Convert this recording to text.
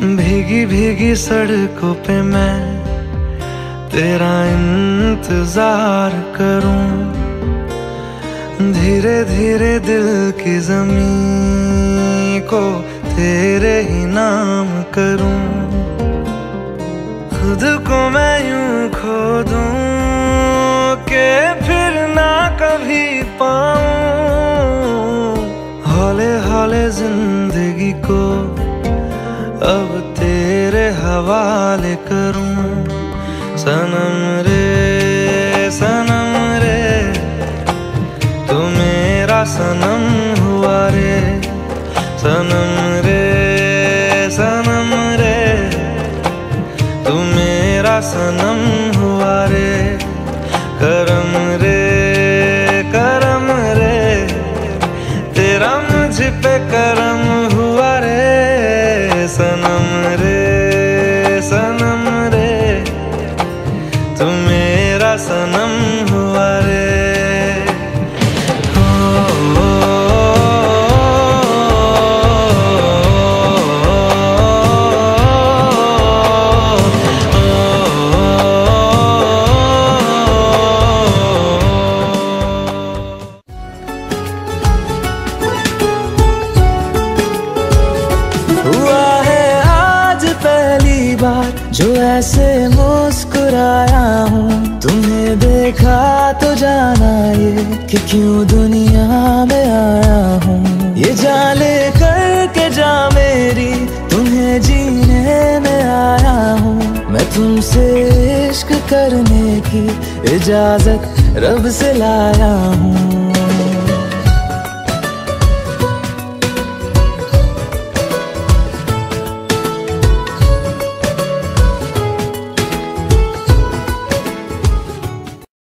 भीगी भीगी सड़कों पे मैं तेरा इंतज़ार करूँ। धीरे धीरे दिल की ज़मीन को तेरे ही नाम करूँ। खुद को मैं यूँ खो के फिर ना कभी पाऊँ। हौले हौले ज़िंदगी को अब तेरे हवाले करूँ। सनम रे सनम रे। तू मेरा सनम हुआ रे। सनम रे सनम रे। तू मेरा सनम हुआ रे। करम रे करम रे। तेरा मुझ पे करम हुआ रे। सनम रे। मेरा सनम हुआ रे। जो ऐसे मुस्कुराया देखा तो जाना ये कि क्यों दुनिया में आया हूँ। ये जाले करके जा मेरी, तुम्हें जीने में आया हूँ। मैं तुमसे इश्क करने की इजाज़त रब से लाया हूँ।